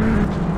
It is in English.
Thank